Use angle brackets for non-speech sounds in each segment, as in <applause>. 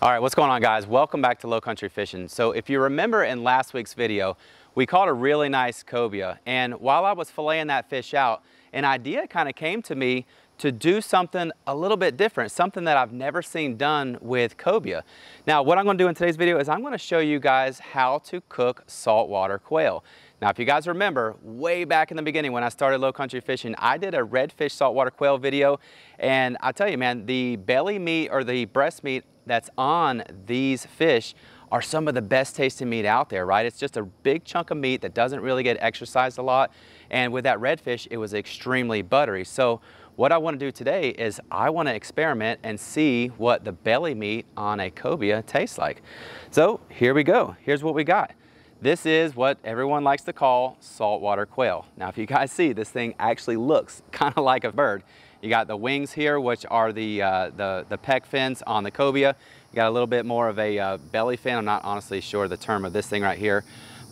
All right, what's going on guys? Welcome back to Low Country Fishing. So if you remember in last week's video, we caught a really nice cobia. And while I was filleting that fish out, an idea kind of came to me to do something a little bit different, something that I've never seen done with cobia. Now, what I'm gonna do in today's video is I'm gonna show you guys how to cook saltwater quail. Now, if you guys remember, way back in the beginning when I started low country fishing, I did a redfish saltwater quail video. And I tell you, man, the belly meat or the breast meat that's on these fish are some of the best tasting meat out there, right? It's just a big chunk of meat that doesn't really get exercised a lot. And with that redfish, it was extremely buttery. So what I wanna do today is I wanna experiment and see what the belly meat on a cobia tastes like. So here we go. Here's what we got. This is what everyone likes to call saltwater quail. Now, if you guys see, this thing actually looks <laughs> kind of like a bird. You got the wings here, which are the, uh, the, the pec fins on the cobia. You got a little bit more of a uh, belly fin. I'm not honestly sure the term of this thing right here.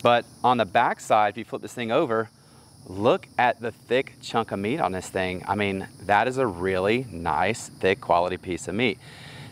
But on the back side, if you flip this thing over, look at the thick chunk of meat on this thing. I mean, that is a really nice, thick quality piece of meat.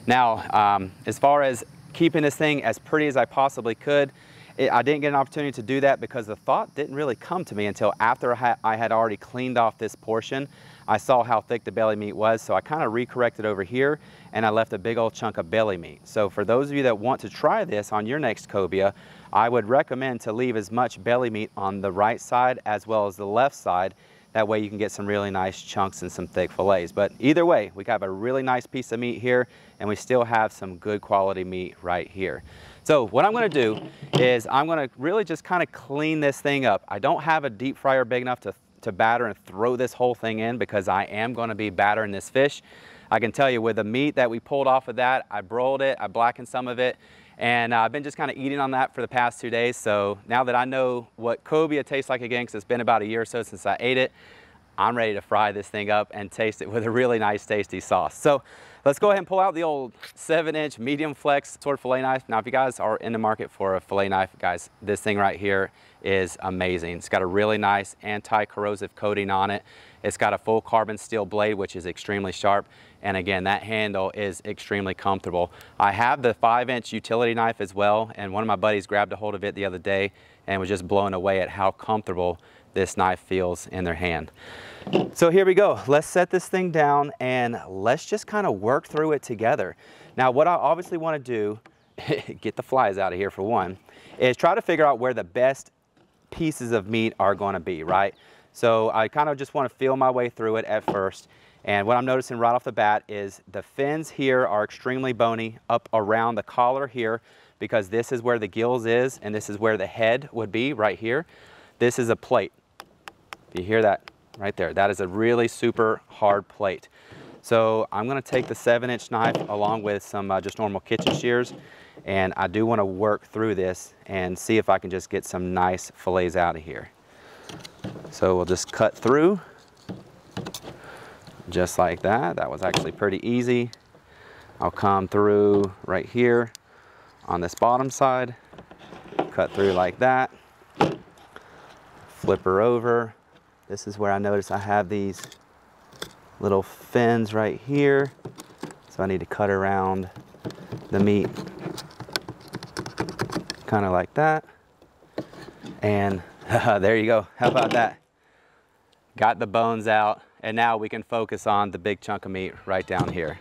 Now, um, as far as keeping this thing as pretty as I possibly could, it, I didn't get an opportunity to do that because the thought didn't really come to me until after I had, I had already cleaned off this portion. I saw how thick the belly meat was, so I kind of recorrected over here and I left a big old chunk of belly meat. So for those of you that want to try this on your next cobia, I would recommend to leave as much belly meat on the right side as well as the left side. That way you can get some really nice chunks and some thick fillets. But either way, we have a really nice piece of meat here and we still have some good quality meat right here. So what I'm gonna do is I'm gonna really just kind of clean this thing up. I don't have a deep fryer big enough to, to batter and throw this whole thing in because I am gonna be battering this fish. I can tell you with the meat that we pulled off of that, I broiled it, I blackened some of it, and uh, I've been just kind of eating on that for the past two days. So now that I know what cobia tastes like again, because it's been about a year or so since I ate it, I'm ready to fry this thing up and taste it with a really nice tasty sauce. So Let's go ahead and pull out the old seven inch medium flex Sord fillet knife. Now, if you guys are in the market for a fillet knife, guys, this thing right here is amazing. It's got a really nice anti-corrosive coating on it. It's got a full carbon steel blade, which is extremely sharp. And again, that handle is extremely comfortable. I have the five inch utility knife as well. And one of my buddies grabbed a hold of it the other day and was just blown away at how comfortable this knife feels in their hand. So here we go. Let's set this thing down and let's just kind of work through it together. Now, what I obviously want to do, <laughs> get the flies out of here for one, is try to figure out where the best pieces of meat are going to be, right? So I kind of just want to feel my way through it at first. And what I'm noticing right off the bat is the fins here are extremely bony up around the collar here because this is where the gills is and this is where the head would be right here. This is a plate. You hear that right there? That is a really super hard plate. So I'm gonna take the seven inch knife along with some uh, just normal kitchen shears and I do wanna work through this and see if I can just get some nice fillets out of here. So we'll just cut through just like that. That was actually pretty easy. I'll come through right here on this bottom side, cut through like that, flip her over, this is where I notice I have these little fins right here. So I need to cut around the meat kind of like that. And <laughs> there you go. How about that? Got the bones out and now we can focus on the big chunk of meat right down here.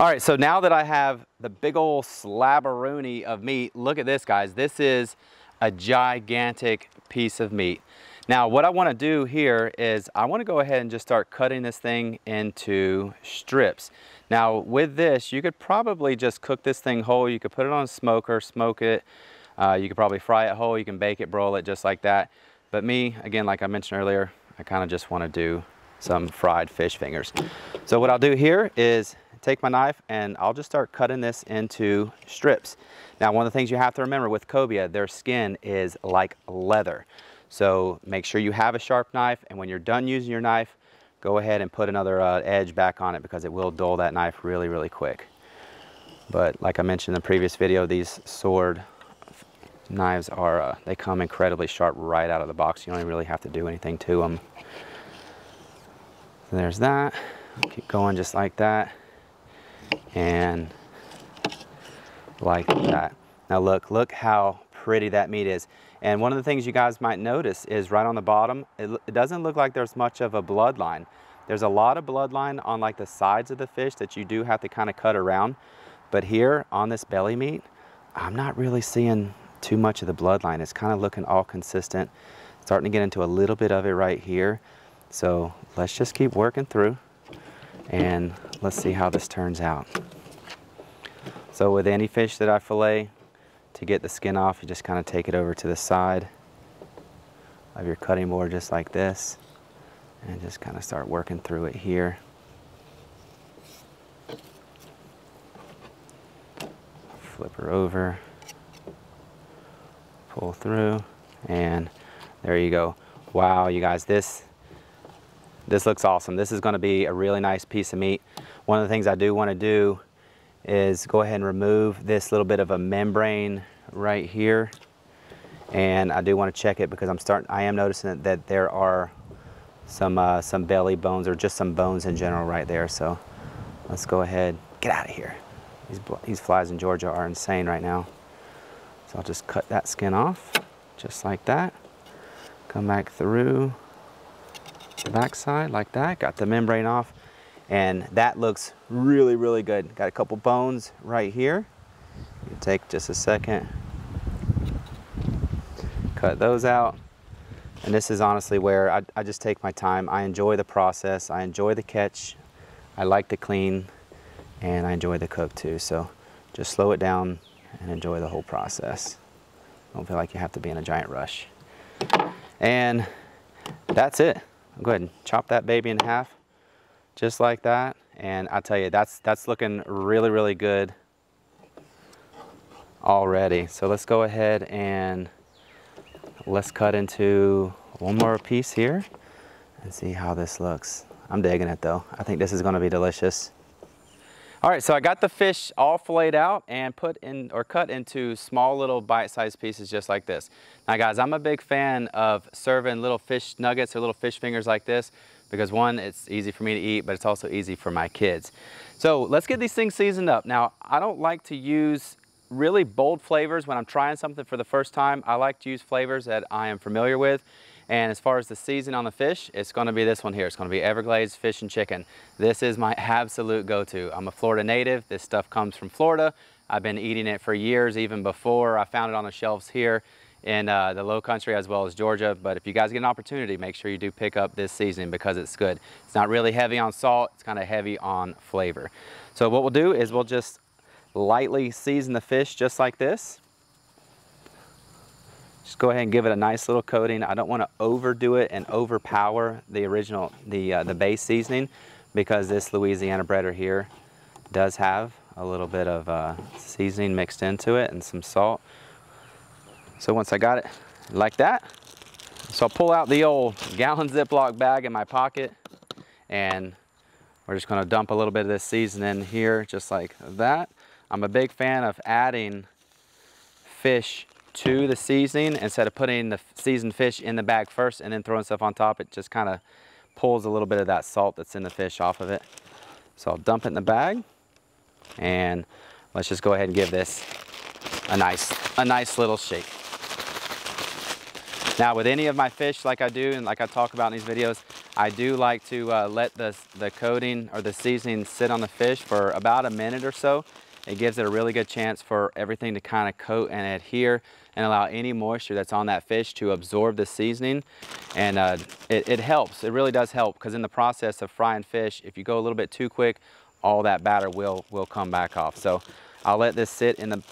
All right, so now that I have the big old slabberoonie of meat, look at this guys. This is a gigantic piece of meat. Now what I want to do here is I want to go ahead and just start cutting this thing into strips. Now with this, you could probably just cook this thing whole. You could put it on a smoker, smoke it. Uh, you could probably fry it whole. You can bake it, broil it just like that. But me, again, like I mentioned earlier, I kind of just want to do some fried fish fingers. So what I'll do here is take my knife and I'll just start cutting this into strips. Now, one of the things you have to remember with cobia, their skin is like leather. So make sure you have a sharp knife and when you're done using your knife, go ahead and put another uh, edge back on it because it will dull that knife really, really quick. But like I mentioned in the previous video, these Sord knives are, uh, they come incredibly sharp right out of the box. You don't really have to do anything to them. So there's that. Keep going just like that. And like that. Now look, look how pretty that meat is. And one of the things you guys might notice is right on the bottom, it, it doesn't look like there's much of a bloodline. There's a lot of bloodline on like the sides of the fish that you do have to kind of cut around. But here on this belly meat, I'm not really seeing too much of the bloodline. It's kind of looking all consistent. Starting to get into a little bit of it right here. So let's just keep working through and let's see how this turns out. So with any fish that I fillet, to get the skin off, you just kind of take it over to the side of your cutting board just like this and just kind of start working through it here. Flip her over, pull through, and there you go. Wow, you guys, this this looks awesome. This is gonna be a really nice piece of meat. One of the things I do wanna do is go ahead and remove this little bit of a membrane right here. And I do want to check it because I'm starting, I am noticing that there are some, uh, some belly bones or just some bones in general right there. So let's go ahead, get out of here. These, these flies in Georgia are insane right now. So I'll just cut that skin off just like that. Come back through the backside like that. Got the membrane off and that looks really, really good. Got a couple bones right here. Take just a second, cut those out. And this is honestly where I, I just take my time. I enjoy the process. I enjoy the catch. I like to clean and I enjoy the cook too. So just slow it down and enjoy the whole process. Don't feel like you have to be in a giant rush. And that's it. Go ahead and chop that baby in half just like that. And I tell you, that's, that's looking really, really good already. So let's go ahead and let's cut into one more piece here and see how this looks. I'm digging it though. I think this is gonna be delicious. All right, so I got the fish all filleted out and put in or cut into small little bite-sized pieces just like this. Now guys, I'm a big fan of serving little fish nuggets or little fish fingers like this because one, it's easy for me to eat, but it's also easy for my kids. So let's get these things seasoned up. Now, I don't like to use really bold flavors when I'm trying something for the first time. I like to use flavors that I am familiar with. And as far as the season on the fish, it's gonna be this one here. It's gonna be Everglades Fish and Chicken. This is my <laughs> absolute go-to. I'm a Florida native. This stuff comes from Florida. I've been eating it for years, even before I found it on the shelves here in uh, the low country as well as Georgia. But if you guys get an opportunity, make sure you do pick up this seasoning because it's good. It's not really heavy on salt, it's kind of heavy on flavor. So what we'll do is we'll just lightly season the fish just like this. Just go ahead and give it a nice little coating. I don't want to overdo it and overpower the original, the, uh, the base seasoning because this Louisiana breader here does have a little bit of uh, seasoning mixed into it and some salt. So once I got it like that, so I'll pull out the old gallon Ziploc bag in my pocket and we're just gonna dump a little bit of this seasoning in here just like that. I'm a big fan of adding fish to the seasoning instead of putting the seasoned fish in the bag first and then throwing stuff on top. It just kind of pulls a little bit of that salt that's in the fish off of it. So I'll dump it in the bag and let's just go ahead and give this a nice, a nice little shake. Now with any of my fish like I do and like I talk about in these videos, I do like to uh, let the, the coating or the seasoning sit on the fish for about a minute or so. It gives it a really good chance for everything to kind of coat and adhere and allow any moisture that's on that fish to absorb the seasoning. And uh, it, it helps, it really does help because in the process of frying fish, if you go a little bit too quick, all that batter will, will come back off. So I'll let this sit in the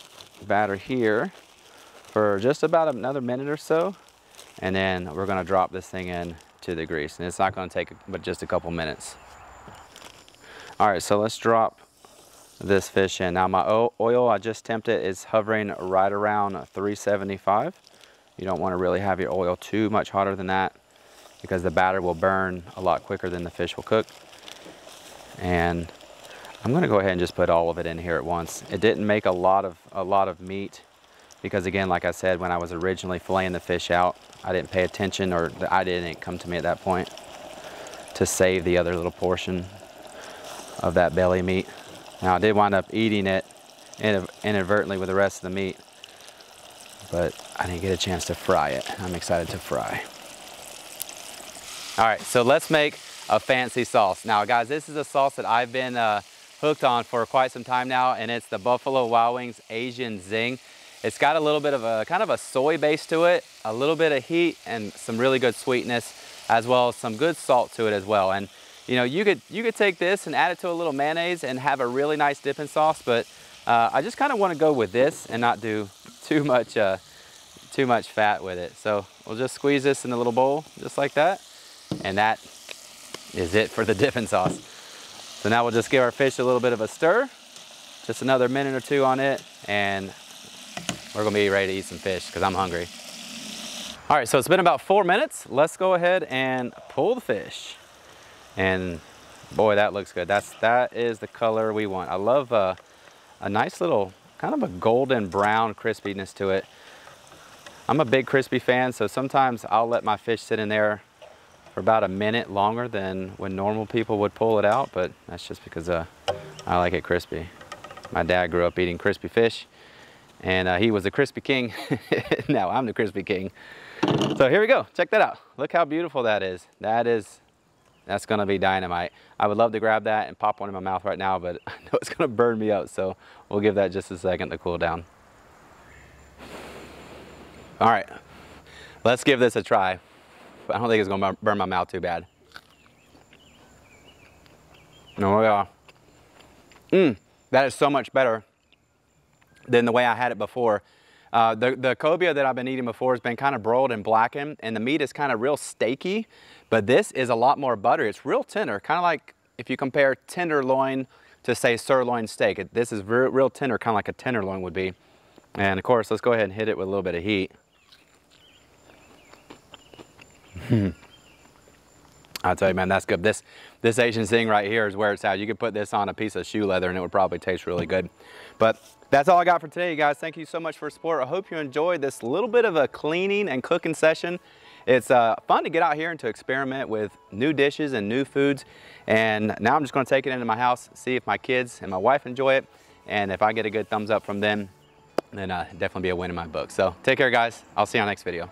batter here for just about another minute or so and then we're gonna drop this thing in to the grease. And it's not gonna take but just a couple minutes. All right, so let's drop this fish in. Now my oil, I just temped it, is hovering right around 375. You don't wanna really have your oil too much hotter than that because the batter will burn a lot quicker than the fish will cook. And I'm gonna go ahead and just put all of it in here at once. It didn't make a lot of, a lot of meat because again, like I said, when I was originally filleting the fish out, I didn't pay attention or the idea didn't come to me at that point to save the other little portion of that belly meat. Now I did wind up eating it inadvertently with the rest of the meat. But I didn't get a chance to fry it. I'm excited to fry. All right, so let's make a fancy sauce. Now guys, this is a sauce that I've been uh, hooked on for quite some time now, and it's the Buffalo Wild Wings Asian Zing. It's got a little bit of a kind of a soy base to it, a little bit of heat and some really good sweetness, as well as some good salt to it as well. And you know, you could, you could take this and add it to a little mayonnaise and have a really nice dipping sauce, but uh, I just kind of want to go with this and not do <laughs> too much, uh, too much fat with it. So we'll just squeeze this in a little bowl, just like that. And that is it for the <laughs> dipping sauce. So now we'll just give our fish a little bit of a stir, just another minute or two on it, and we're gonna be ready to eat some fish because I'm hungry. All right, so it's been about four minutes. Let's go ahead and pull the fish. And boy, that looks good. That's, that is the color we want. I love uh, a nice little, kind of a golden brown crispiness to it. I'm a big crispy fan, so sometimes I'll let my fish sit in there for about a minute longer than when normal people would pull it out, but that's just because uh, I like it crispy. My dad grew up eating crispy fish, and uh, he was the crispy king. <laughs> now I'm the crispy king. So here we go, check that out. Look how beautiful that is. That is, that's gonna be dynamite. I would love to grab that and pop one in my mouth right now, but <laughs> I know it's gonna burn me up, so we'll give that just a second to cool down. All right, let's give this a try. I don't think it's gonna burn my mouth too bad. No, Oh yeah. Mmm, that is so much better than the way I had it before. Uh, the, the cobia that I've been eating before has been kind of broiled and blackened and the meat is kind of real steaky, but this is a lot more buttery. It's real tender, kind of like if you compare tenderloin to say sirloin steak. This is real, real tender, kind of like a tenderloin would be. And of course, let's go ahead and hit it with a little bit of heat. I'll tell you, man, that's good. This, this Asian thing right here is where it's at. You could put this on a piece of shoe leather and it would probably taste really good. But that's all I got for today, you guys. Thank you so much for support. I hope you enjoyed this little bit of a cleaning and cooking session. It's uh, fun to get out here and to experiment with new dishes and new foods. And now I'm just gonna take it into my house, see if my kids and my wife enjoy it. And if I get a good thumbs up from them, then uh, definitely be a win in my book. So take care, guys. I'll see you on next video.